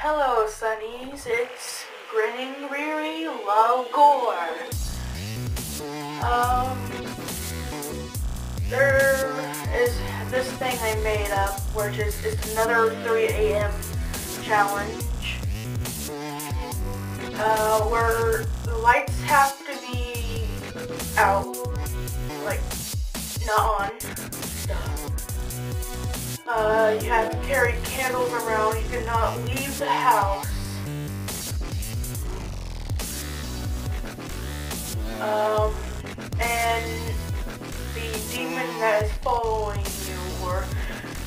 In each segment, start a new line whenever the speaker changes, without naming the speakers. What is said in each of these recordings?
Hello, Sunnies. It's Grinning Riri Love Gore. Um, there is this thing I made up, which is it's another 3 a.m. challenge. Uh, where the lights have to be out, like not on. Uh, you have to carry candles around. You cannot leave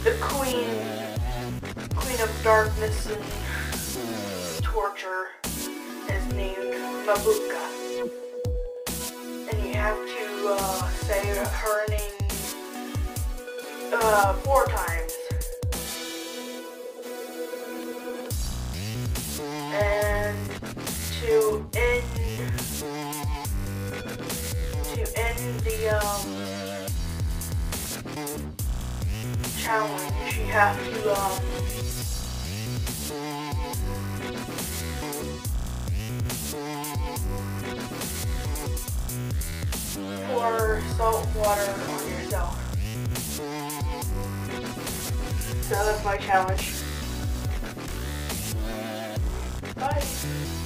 the queen, queen of darkness and torture, is named Mabouka. And you have to uh, say her name uh, four times. And to end to end the um challenge, you have to um pour salt water on yourself. So that's my challenge. Bye.